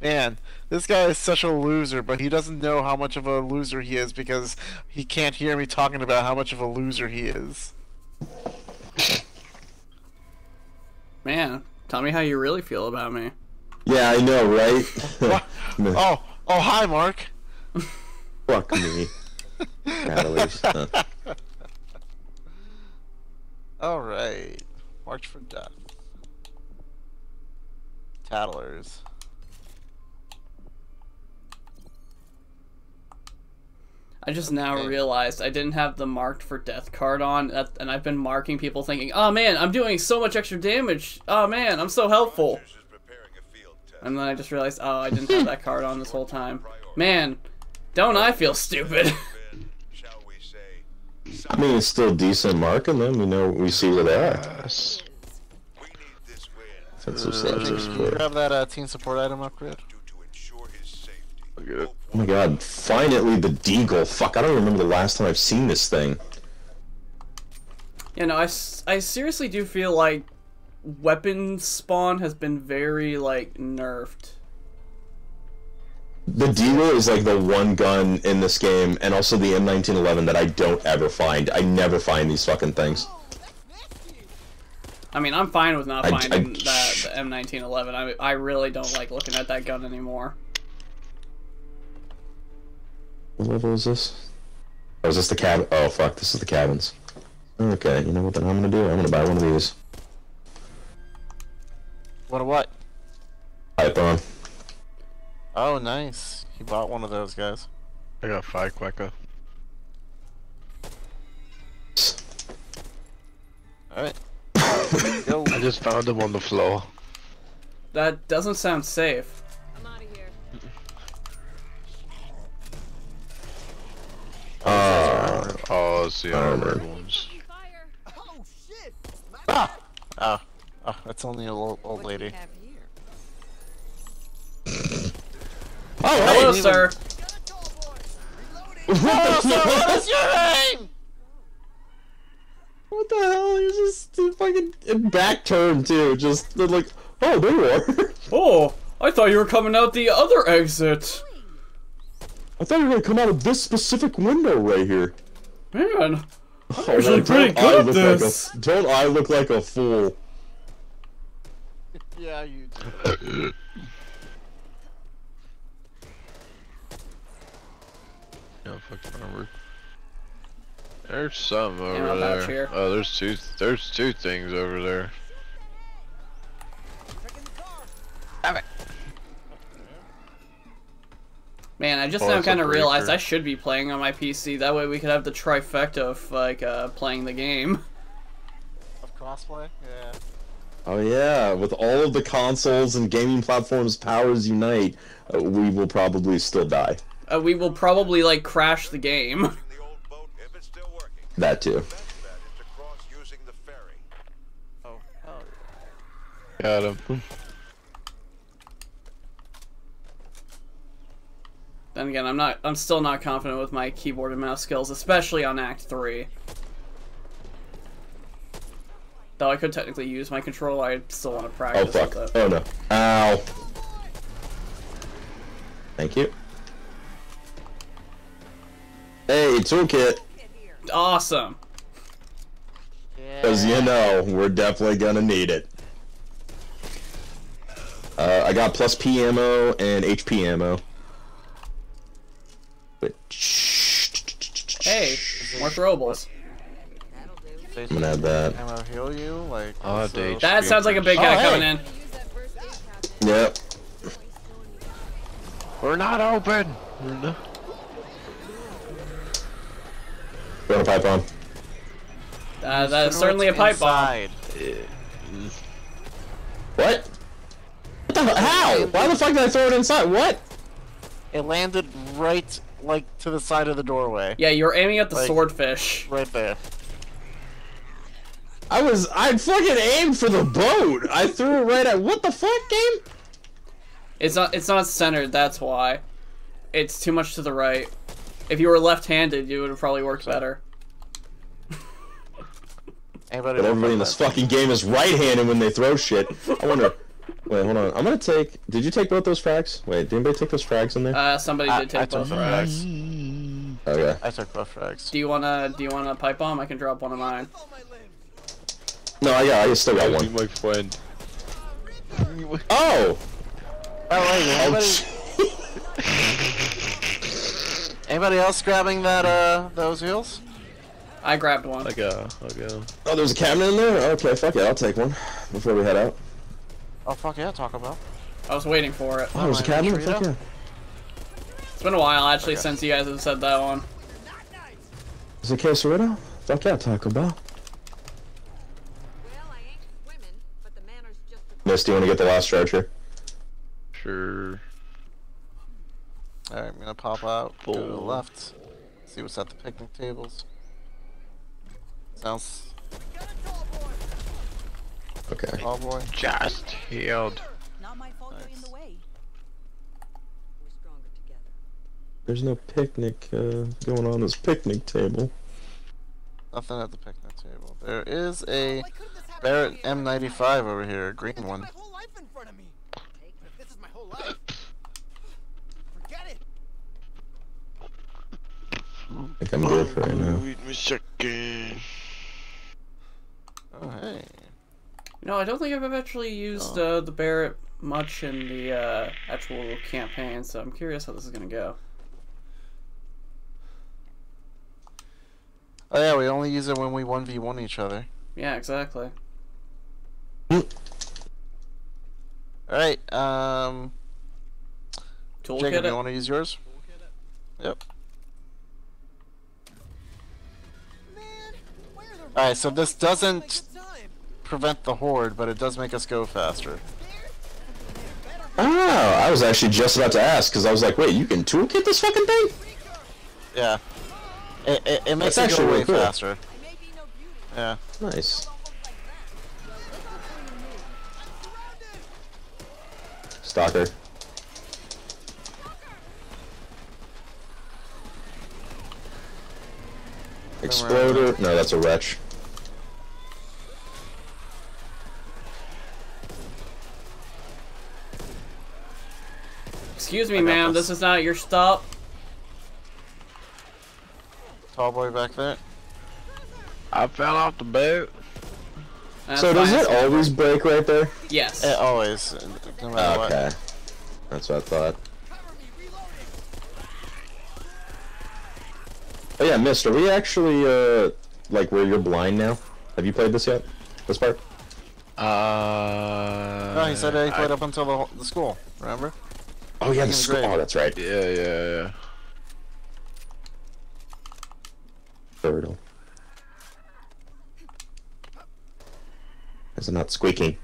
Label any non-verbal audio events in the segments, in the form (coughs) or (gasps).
Man, this guy is such a loser, but he doesn't know how much of a loser he is because he can't hear me talking about how much of a loser he is. Man, tell me how you really feel about me. Yeah, I know, right? (laughs) oh, oh, hi, Mark. Fuck me. (laughs) All right, Marked for Death. Tattlers. I just now Okay. realized I didn't have the marked for death card on, and I've been marking people thinking, oh man, I'm doing so much extra damage. Oh man, I'm so helpful. And then I just realized, oh, I didn't have that card on this whole time. Man, don't I feel stupid? (laughs) I mean, it's still decent marking them. You know we see where they are. Yes. Offensive subjects, but- Grab that uh, team support item upgrade. Look at it. Oh my god, finally the Deagle. Fuck, I don't remember the last time I've seen this thing. you know, I seriously do feel like weapon spawn has been very, like, nerfed. The Deagle is like the one gun in this game, and also the M1911 that I don't ever find. I never find these fucking things. I mean, I'm fine with not I- finding I- that the M1911. I, I really don't like looking at that gun anymore. What level is this? Oh, is this the cab? Oh, fuck, this is the cabins. Okay, you know what then I'm gonna do? I'm gonna buy one of these. What a what? Python. Oh, nice. He bought one of those guys. I got five Quecca. All right. (laughs) I just found him on the floor. That doesn't sound safe. Oh, it's the armored Armor. ones. Fire. Ah! Oh. Oh, that's only a old, old lady. we have oh, Hello, hey! sir. Oh, so what is your name? What the hell? He's just uh, fucking back turn too. Just like, oh, there you (laughs) are. Oh, I thought you were coming out the other exit. I thought you were gonna come out of this specific window right here. Man, Oh, usually man, pretty don't I good at look this. Like a, don't I look like a fool? Yeah, you. do. (coughs) Yeah, fucking armored. There's some over Yeah, there. here. Oh, there's two. There's two things over there. Man, I just Oh, now kind of realized. I should be playing on my PC. That way we could have the trifecta of like uh, playing the game. (laughs) Of crossplay? Yeah. Oh yeah, with all of the consoles and gaming platforms powers unite, uh, we will probably still die. Uh, we will probably like crash the game. (laughs) the old boat if it's still working. That too. Best bet is to cross using the ferry. Oh, hell Got him. Then again, I'm not. I'm still not confident with my keyboard and mouse skills, especially on Act Three. Though I could technically use my controller, I still want to practice. Oh practice fuck. with it. Oh no. Ow. Thank you. Hey, toolkit. Awesome. yeah. Because you know, we're definitely gonna need it. Uh, I got plus P ammo and HP ammo. But Hey, more throwables. That'll do. They I'm gonna add that. ammo heal you? Like. Oh, what's That sounds like a big guy Oh, coming hey. in. Use that first aid cabinet. Yep. We're not open. We're not- Got a pipe on. Uh, that's certainly a pipe bomb. What? What the hell? How? Why the fuck did I throw it inside? What? It landed right, like, to the side of the doorway. Yeah, you're aiming at the Like- swordfish. Right there. I was I fucking aimed for the boat. I threw it right at what the fuck game? It's not. It's not centered. That's why. It's too much to the right. If you were left-handed, you would have probably worked better. Anybody But everybody in this that? fucking game is right-handed when they throw shit. I wonder. Wait, hold on. I'm gonna take. Did you take both those frags? Wait, did anybody take those frags in there? Uh, somebody I- did take I took both them. frags. okay. I took both frags. Do you wanna do you wanna pipe bomb? I can drop one of mine. No, I got. I still got Be one. my friend. Oh. Oh wait, anybody, (laughs) anybody else grabbing that uh those wheels? I grabbed one. I go. I go. Oh, there's a cabinet in there. Okay, fuck it. I'll take one before we head out. Oh fuck yeah, Taco Bell. I was waiting for it. Oh, there's a my cabinet. Dorito? Fuck yeah. It's been a while actually since you guys have said that one. Is it quesarito? Fuck yeah, Taco Bell. Well, I ain't swimming, but the manners just a Miss, do you want to get the last charger? Sure. Alright, I'm gonna pop out, go to the left, see what's at the picnic tables. Sounds Okay. oh boy. Just healed. Not my fault you're in the way. We're stronger together. There's no picnic uh, going on this picnic table. Nothing at the picnic table. There is a Barrett M95 over here, a green one. My whole life in front of me. This is my whole life, forget it. I think I'm good for right now. Wait a second. Oh hey. You know, I don't think I've actually used uh, the Barrett much in the uh, actual campaign, so I'm curious how this is gonna go. Oh yeah, we only use it when we 1v1 each other. Yeah, exactly. Alright, um Toolkit Jacob, it. you wanna use yours? Yep. Man, where are the Alright, so this doesn't good time? Prevent the horde, but it does make us go faster. Oh, I was actually just about to ask because I was like, wait, you can toolkit this fucking thing? Yeah. It, it, it makes That's it go actually way really cool. faster. It may be no beauty, Yeah. Nice. Stalker. Exploder. No, that's a wretch. Excuse me, I ma'am. this. This is not your stop. Tall boy back there. I fell off the boat. That's so does it always break right there? Yes. It always, no matter what. Okay. That's what I thought. Oh yeah, Mist, are we actually, uh, like where you're blind now? Have you played this yet? This part? Uh. No, he said he played I- up until the, the school. Remember? Oh yeah, the the school. Oh, that's right. Yeah, yeah, yeah. Turtle. Is it not squeaking?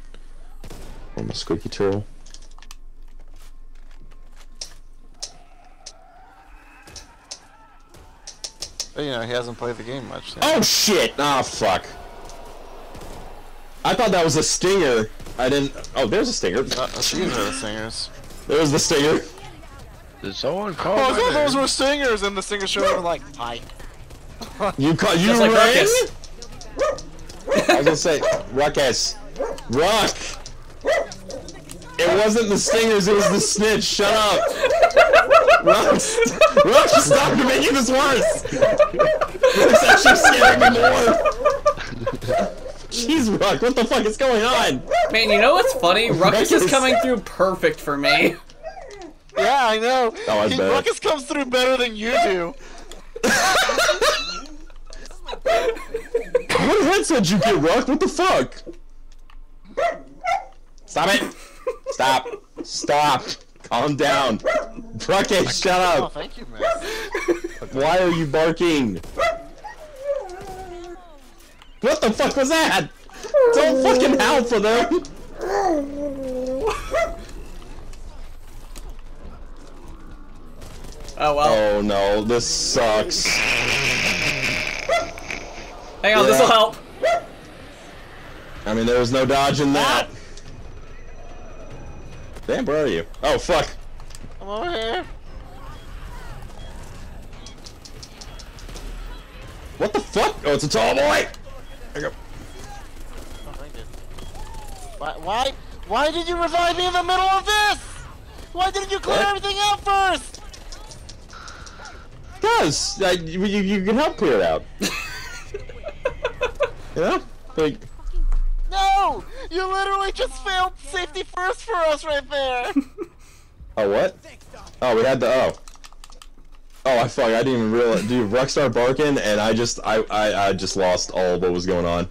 I'm a squeaky turtle. But you know, he hasn't played the game much. Oh shit! Ah fuck. I thought that was a stinger. I didn't. Oh, there's a stinger. Uh, these are the singers. There's the stinger. Did someone call Oh, I thought those were stingers, and the singers showed up like, hi. You call (laughs) you Just like? Ruckus. I was gonna say Ruckus. Ruck. It wasn't the stingers. It was the snitch. Shut up. Ruck. st- Ruck, stop! You're making this worse. It's actually scaring me more. (laughs) Jeez, Ruck, what the fuck is going on? Man, you know what's funny? (laughs) Ruckus is Ruckus. coming through perfect for me. Yeah, I know. Oh, I he, bet. Ruckus comes through better than you do. (laughs) What headset you get, Ruck? What the fuck? Stop it! Stop! Stop! Calm down! Ruckus, shut up! Oh, up! thank you, man. Why are you barking? What the fuck was that? Don't fucking howl for them! Oh well. Oh no, this sucks. Hang on, this'll help. I mean, there was no dodging ah! that. Damn, where are you? Oh, fuck. I'm over here. What the fuck? Oh, it's a tall boy! You go. Why? Why? Why did you revive me in the middle of this? Why didn't you clear What? everything out first? Yes, I, you, you you can help clear it out. (laughs) yeah, like No! You literally just failed safety first for us right there! (laughs) oh what? Oh, we had the oh. Oh, I fuck! I didn't even realize. Dude, Ruck started barking, and I just I, I I just lost all of what was going on.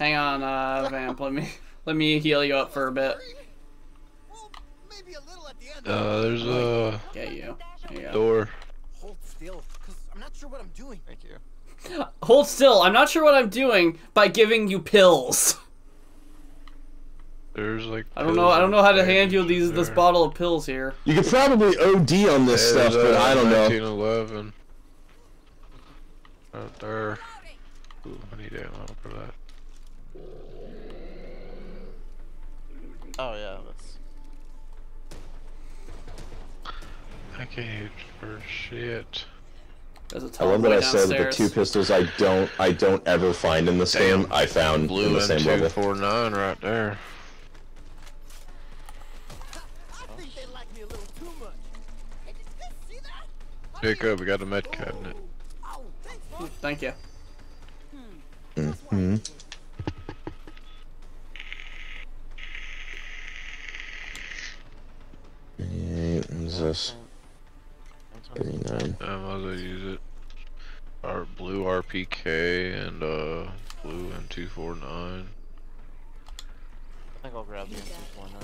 Hang on, uh, Vamp. Let me let me heal you up for a bit. Maybe a little at the end. Uh, there's a Get you. There door. Hold still, cause I'm not sure what I'm doing. Thank you. Hold still. I'm not sure what I'm doing by giving you pills. (laughs) There's like. I don't know. I don't know how to hand you these this bottle of pills here. You could probably OD on this There's stuff, but I don't know. 1911. Right there. Ooh, I need ammo for that. Oh yeah, that's... I can't for shit. There's a I tall love boy that I said the two pistols I don't I don't ever find in this Damn. game. I found in the same level. M249 right there. That? Pick up, we got a med cabinet. Oh, thanks, Mom. Thank you. hmm What is this? 39. I might as well use it. Our blue RPK and uh blue M249. I think I'll grab the M249.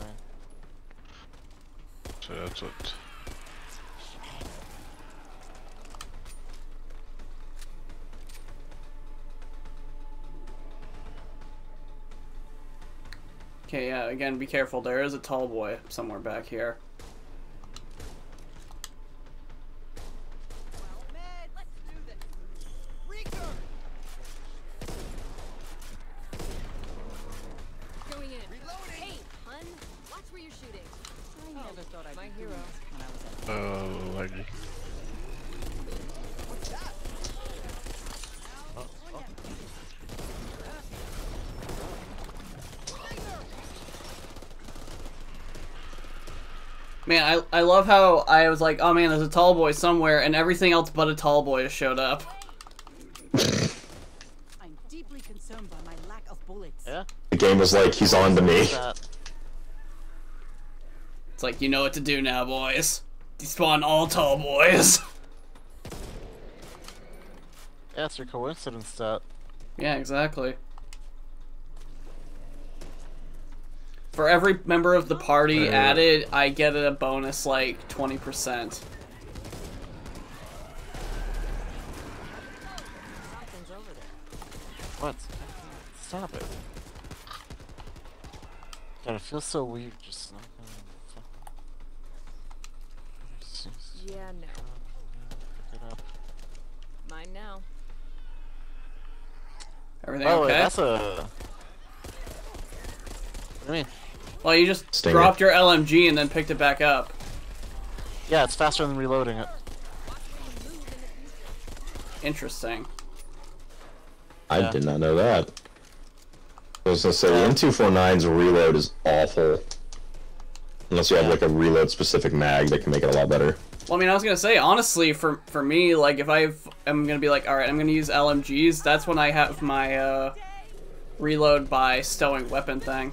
So that's what. Okay, yeah. Again, be careful. There is a tall boy somewhere back here. Man, let's do this. Rico! Going in. Reloading. Hey, hun, watch where you're shooting. I never thought I'd my be hero. doing this when I was at Oh, like Man, I, I love how I was like, oh man, there's a tall boy somewhere, and everything else but a tall boy has showed up. (laughs) I'm deeply concerned by my lack of bullets. Yeah? The game was like, he's on to me. It's like, you know what to do now, boys. Despawn all tall boys. (laughs) Yeah, it's your coincidence stat. yeah, exactly. For every member of the party Uh. added, I get a bonus like 20%. Something's over. What? Stop it. God, it feels so weird just not Yeah, no. Pick it up. Mine now. Everything Oh, wait, okay? that's a. What do you mean? Well, you just Stinger. dropped your LMG and then picked it back up. Yeah, it's faster than reloading it. Interesting. I Yeah. did not know that. I was gonna say, the M249's reload is awful. Unless you have like a reload specific mag that can make it a lot better. Well, I mean, I was gonna say honestly, for for me, like if I am gonna be like, all right, I'm gonna use LMGs. That's when I have my uh, reload by stowing weapon thing.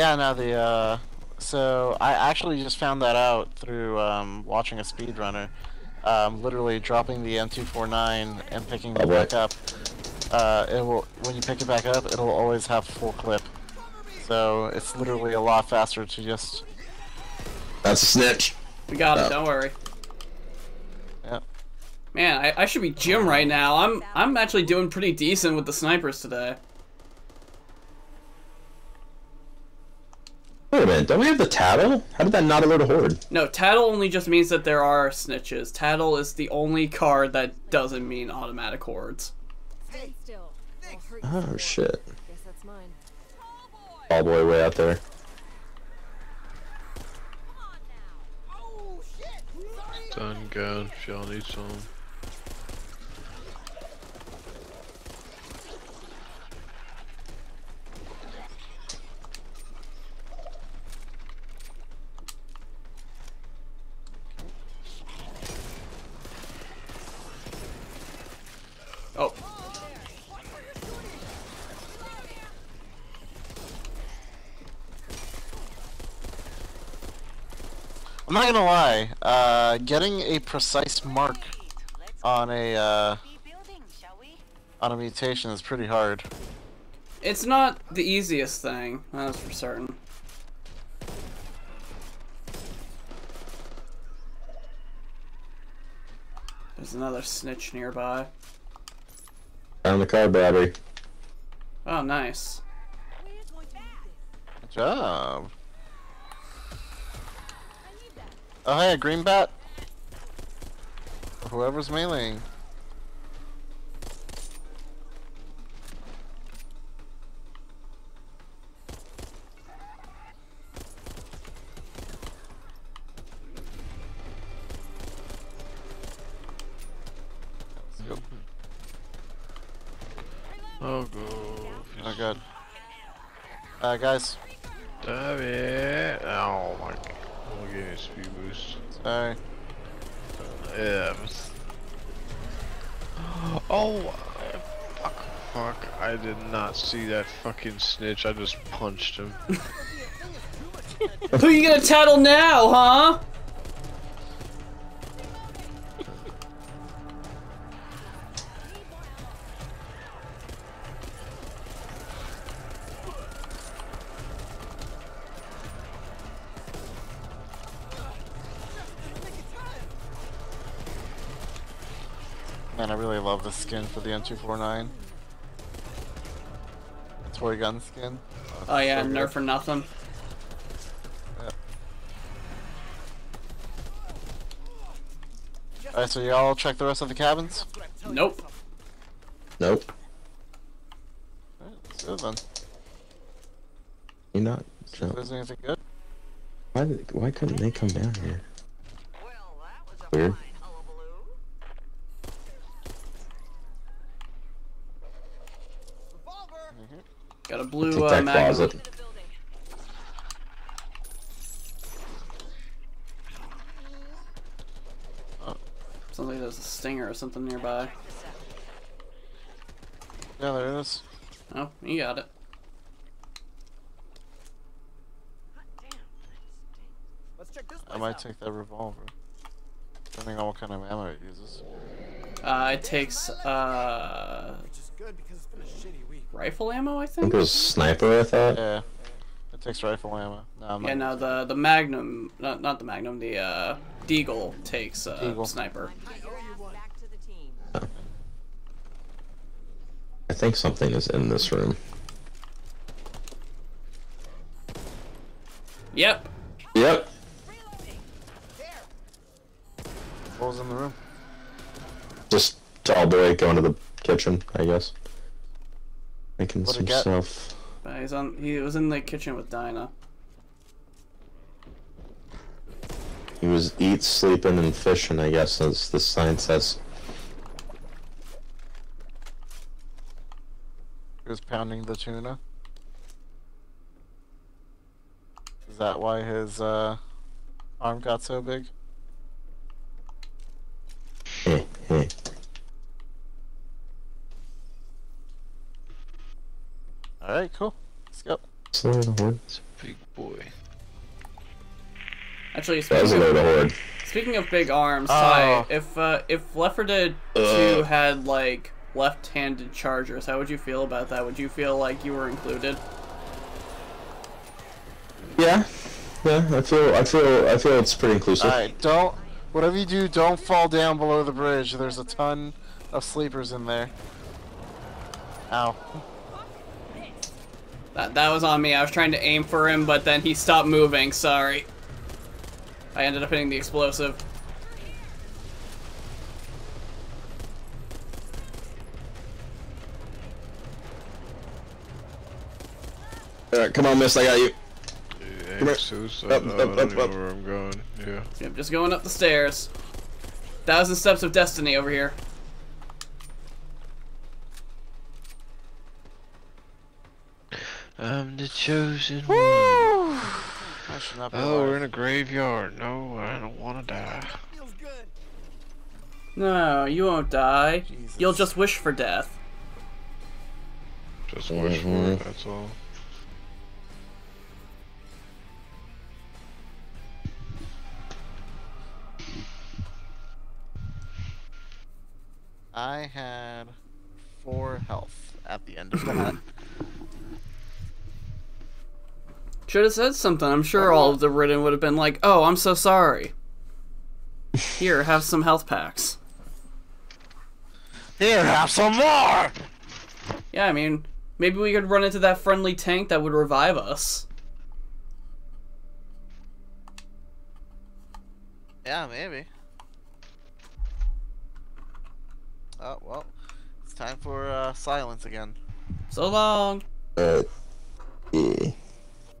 Yeah, no, the, uh, so I actually just found that out through, um, watching a speedrunner. Um, literally dropping the M249 and picking it Oh, back up. Uh, it will, when you pick it back up, it'll always have full clip. So it's literally a lot faster to just, That's a snitch. We got it. Oh. Don't worry. yeah. Man, I, I should be Jim right now. I'm I'm actually doing pretty decent with the snipers today. Wait a minute, don't we have the tattle? How did that not alert a horde? No, tattle only just means that there are snitches. Tattle is the only card that doesn't mean automatic hordes. Stand still. I'll hurt you Oh shit. Guess that's mine. All boy way out there. Done, shit! Sorry! gun if y'all need some. Oh. I'm not gonna lie, uh, getting a precise mark on a, uh, on a mutation is pretty hard. It's not the easiest thing, that's for certain. There's another snitch nearby. Found the car battery. Oh, nice. Good job. Oh hey, a green bat. Whoever's meleeing. Let's go. I'll go. Oh god. Uh, guys, Damn it. Oh my god. I'm getting a speed boost. sorry. Yeah. (gasps) but- Oh, fuck, fuck. I did not see that fucking snitch. I just punched him. (laughs) Who you gonna tattle now, huh? Really love this skin for the M249. Toy gun skin. Oh yeah, so nerf for nothing. Alright, so y'all check the rest of the cabins? Nope. Nope. Alright, let's do it then. You not? See if there's anything good. Why? Did, why couldn't they come down here? Weird. Got a blue Take uh, that magnum. closet. Sounds like there's a stinger or something nearby. Yeah, there is. Oh, you got it. Let's check this I might take that revolver. Depending on what kind of ammo it uses. Uh, it takes uh, Which is good because it's been a shitty week. Rifle ammo, I I think. think it was sniper. I thought. Yeah. It takes rifle ammo. No, Yeah, not- no, the the Magnum, not not the Magnum, the uh, Deagle takes uh, Deagle. sniper. I think something is in this room. Yep. Yep. What was in the room? Just tall boy going to the kitchen. I guess. Making What'd some it stuff. Uh, he's on. He was in the kitchen with Dinah. He was eat, sleeping, and fishing. I guess as the sign says. He was pounding the tuna. Is that why his uh, arm got so big? Alright, cool. Let's go. It's a load horde. Big boy. Actually, That was a speaking of, of horde. speaking of big arms, Oh. Ty, if uh, if Left 4 Dead 2 Ugh. had like left-handed chargers, how would you feel about that? Would you feel like you were included? Yeah. Yeah. I feel. I feel. I feel it's pretty inclusive. Alright, don't. Whatever you do, don't fall down below the bridge. There's a ton of sleepers in there. Ow. That that was on me. I was trying to aim for him, but then he stopped moving. Sorry. I ended up hitting the explosive. Alright, come on, Miss. I got you. Yeah, Come here. suicide. Up, up, I don't up, know up. where I'm going. Yeah. Yep, just going up the stairs. Thousand steps of destiny over here. the chosen one. oh, we're in a graveyard. No, I don't want to die. No, you won't die. Jesus. You'll just wish for death. Just wish mm -hmm. for it, mm-hmm. that's all. I had four health at the end of that. (clears throat) Should have said something. I'm sure all of the Ridden would have been like, "Oh, I'm so sorry. Here, have some health packs." Here, have some more. Yeah, I mean, maybe we could run into that friendly tank that would revive us. Yeah, maybe. Oh well, it's time for uh, silence again. So long. Alright.